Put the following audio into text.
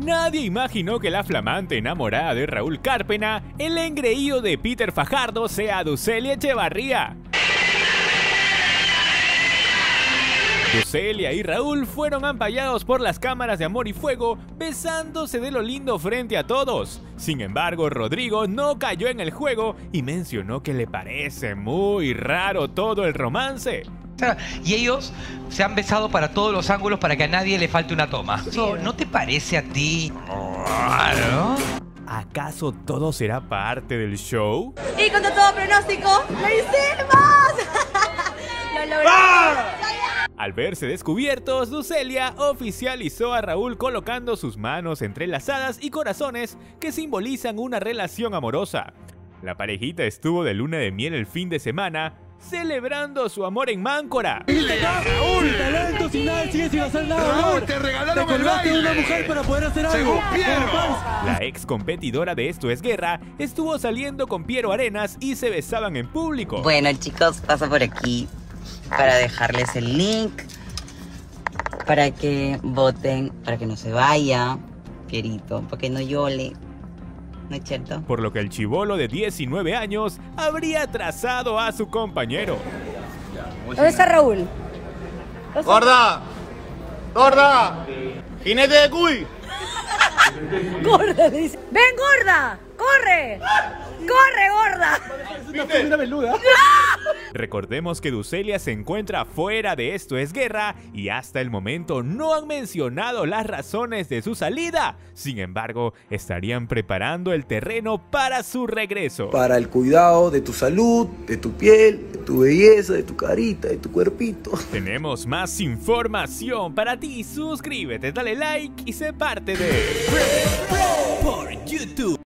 Nadie imaginó que la flamante enamorada de Raúl Cárpena, el engreído de Peter Fajardo, sea Ducelia Echevarría. Ducelia y Raúl fueron ampallados por las cámaras de Amor y Fuego, besándose de lo lindo frente a todos. Sin embargo, Rodrigo no cayó en el juego y mencionó que le parece muy raro todo el romance. Y ellos se han besado para todos los ángulos para que a nadie le falte una toma. ¿No te parece a ti raro? ¿Acaso todo será parte del show? Y contra todo pronóstico, ¡lo hicimos! ¡Lo logramos! Al verse descubiertos, Ducelia oficializó a Raúl colocando sus manos entrelazadas y corazones que simbolizan una relación amorosa. La parejita estuvo de luna de miel el fin de semana, celebrando su amor en Máncora. Raúl, sin talento, sin nada, sigue sin hacer nada. Raúl, te colgaste de una mujer para poder hacer algo. La ex competidora de Esto es Guerra estuvo saliendo con Piero Arenas y se besaban en público. Bueno, chicos, paso por aquí para dejarles el link para que voten, para que no se vaya, Pierito, para que no llole. ¿No es cierto? Por lo que el chivolo de 19 años habría trazado a su compañero. ¿Dónde está Raúl? ¡Gorda! ¡Gorda! ¡Jinete de cuy! Gorda, dice. ¡Ven, gorda! ¡Corre! ¡Corre, gorda! Una peluda. Recordemos que Ducelia se encuentra fuera de Esto es Guerra y hasta el momento no han mencionado las razones de su salida. Sin embargo, estarían preparando el terreno para su regreso. Para el cuidado de tu salud, de tu piel, de tu belleza, de tu carita, de tu cuerpito. Tenemos más información para ti. Suscríbete, dale like y sé parte de... por YouTube.